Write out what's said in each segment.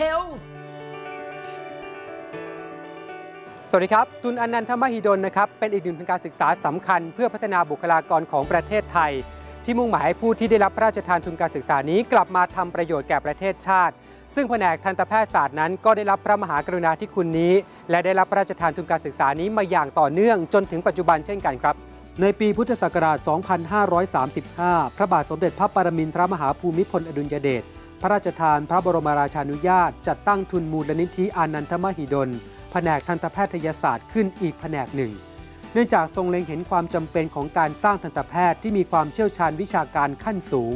health สวัสดีครับทุนอนันทมหิดลนะครับ เป็นอีกหนึ่งทุนการศึกษาสำคัญ เพื่อพัฒนาบุคลากรของประเทศไทย ที่มุ่งหมายให้ผู้ที่ได้รับพระราชทานทุนการศึกษานี้กลับมาทำประโยชน์แก่ประเทศชาติ ซึ่งแผนกทันตแพทยศาสตร์นั้น ก็ได้รับพระมหากรุณาธิคุณนี้ และได้รับพระราชทานทุนการศึกษานี้มาอย่างต่อเนื่องจนถึงปัจจุบันเช่นกันครับในปีพุทธศักราช 2535 พระบาทสมเด็จพระปรมินทรมหาภูมิพลอดุลยเดช พระราชทานพระบรมราชานุญาต จัดตั้งทุนมูลนิธิอานันทมหิดล แผนกทันตแพทยศาสตร์ขึ้นอีกแผนกหนึ่ง เนื่องจากทรงเล็งเห็นความจำเป็นของการสร้างทันตแพทย์ที่มีความเชี่ยวชาญวิชาการขั้นสูง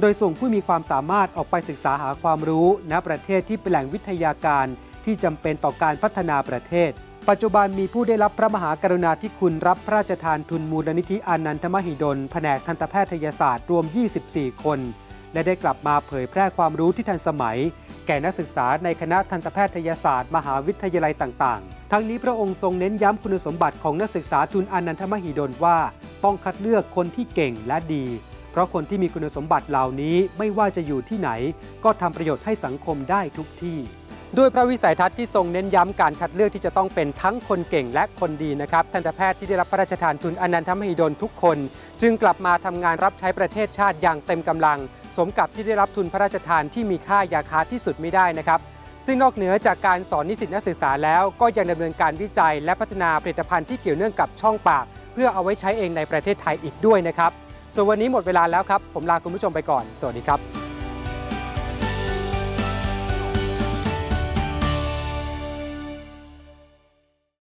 โดยส่งผู้มีความสามารถออกไปศึกษาหาความรู้ณประเทศที่เป็นแหล่งวิทยาการที่จำเป็นต่อการพัฒนาประเทศ ปัจจุบันมีผู้ได้รับพระมหากรุณาธิคุณรับพระราชทานทุนมูลนิธิอานันทมหิดล แผนกทันตแพทยศาสตร์รวม 24 คน และได้กลับมาเผยแพร่ความรู้ที่ทันสมัย แก่นักศึกษาในคณะทันตแพทยศาสตร์ มหาวิทยาลัยต่างๆ ทั้งนี้พระองค์ทรงเน้นย้ำคุณสมบัติของนักศึกษาทุนอนันทมหิดลว่า ต้องคัดเลือกคนที่เก่งและดี เพราะคนที่มีคุณสมบัติเหล่านี้ไม่ว่าจะอยู่ที่ไหน ก็ทำประโยชน์ให้สังคมได้ทุกที่ ด้วยพระวิสัยทัศน์ที่ทรงเน้นย้ำการคัดเลือกที่จะต้องเป็นทั้งคนเก่งและคนดีนะครับทันตแพทย์ที่ได้รับพระราชทานทุนอนันทมหิดลทุกคน จึงกลับมาทำงานรับใช้ประเทศชาติอย่างเต็มกำลัง สมกับที่ได้รับทุนพระราชทานที่มีค่ายาคาที่สุดไม่ได้นะครับซึ่งนอกเหนือจากการสอนนิสิตนักศึกษาแล้วก็ยังดำเนินการวิจัย และพัฒนาผลิตภัณฑ์ที่เกี่ยวเนื่องกับช่องปาก เพื่อเอาไว้ใช้เองในประเทศไทยอีกด้วยนะครับส่วนวันนี้หมดเวลาแล้วครับ ผมลาคุณผู้ชมไปก่อน สวัสดีครับ